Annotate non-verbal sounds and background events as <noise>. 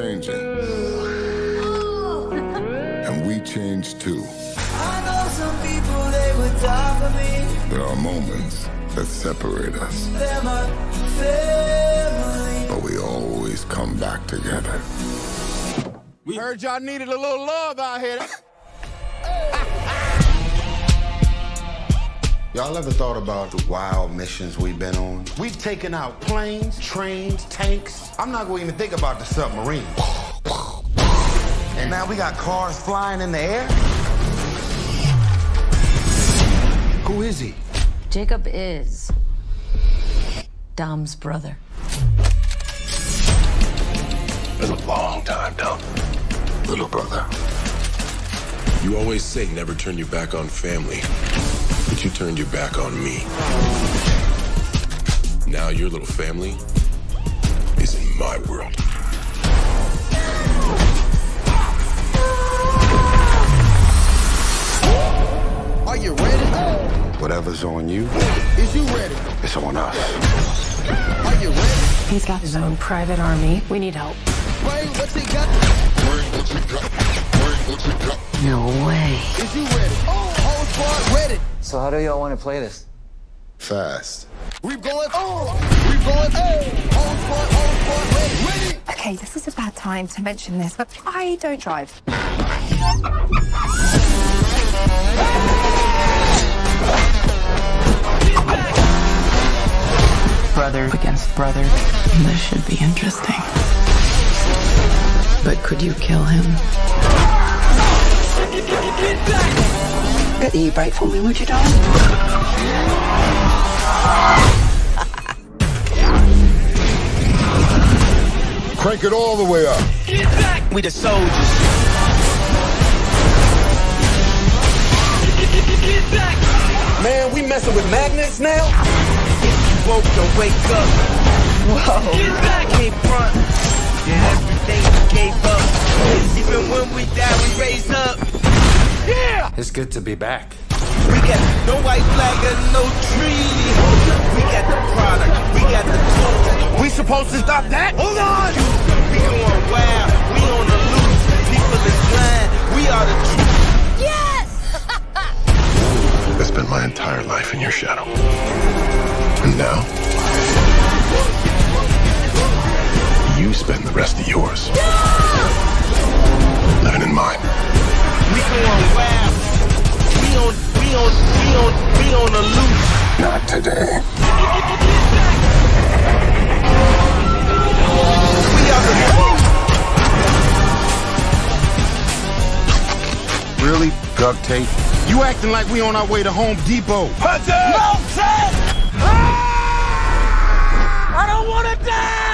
changing. And we change too. I know some people, they would die for me. There are moments that separate us, They're my family. but we always come back together. We heard y'all needed a little love out here. Y'all ever thought about the wild missions we've been on? We've taken out planes, trains, tanks. I'm not going to even think about the submarine. And now we got cars flying in the air? Who is he? Jacob is Dom's brother. Been a long time, Dom. Little brother. You always say never turn your back on family, but you turned your back on me. Now your little family is in my world. Are you ready? Whatever's on you, Is you ready? it's on us. Are you ready? He's got his own private army. We need help. Bring what you got. No way. Is you ready? So how do y'all want to play this? Fast. We going. Oh, we going. Oh, whole squad, whole squad ready. Ready. Okay, this is a bad time to mention this, but I don't drive. brother against brother. This should be interesting. But could you kill him? Get the e-brake for me, would you, darling? Crank it all the way up. Get back! We the soldiers. Man, we messing with magnets now? you Woke to wake up. Whoa. Get back. Can't front. It's good to be back. We got no white flag and no treaty. We got the product. We got the tools. We supposed to stop that? Hold on! We going wild. We on the loose. People is blind. We are the truth. <laughs> I spent my entire life in your shadow. And now, you spend the rest of yours living today. Really, duct tape? You acting like we on our way to Home Depot. No, Ah! I don't want to die!